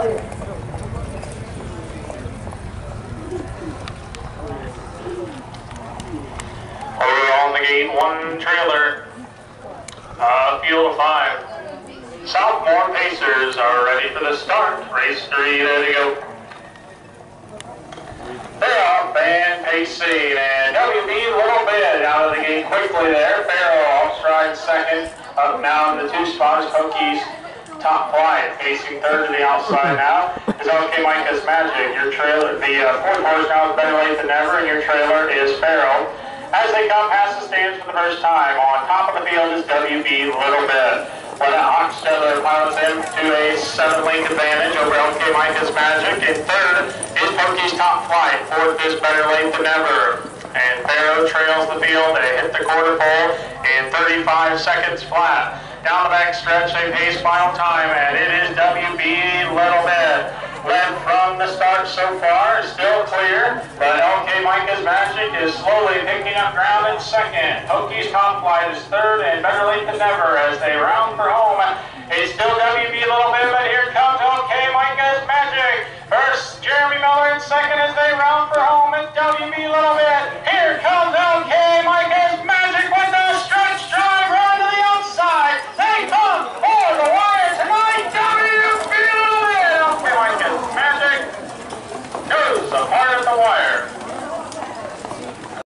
In the gate, one trailer. Uh, of five. Southmore Pacers are ready for the start. Race three, there they go. They're off, Pacing, and WB little bit out of the gate quickly there. Farrell off stride second. Up now in the two spotters, Pokey's top flight, facing third to the outside now. Is OK Micah's Magic. Your trailer, the uh, fourth horse now is better late than ever, and your trailer is Farrell. As they come past the stands for the first time, on top of the field is WB Little Bit. Where the Oxteller pilots in to a seven length advantage over OK Micah's Magic. And third is Pokey's Top Flight. Fourth is Better Late Than Ever. And Barrow trails the field. They hit the quarter pole in 35 seconds flat down the back stretch and pace final time, and it is WB Littleman. Led from the start so far, still clear, but OK Micah's Magic is slowly picking up ground in second. Pokey's Top Flight is third, and better late than never as they round for home. It's still WB Little Bit, but here comes OK Micah's Magic. First, Jeremy Miller in second as they round for home.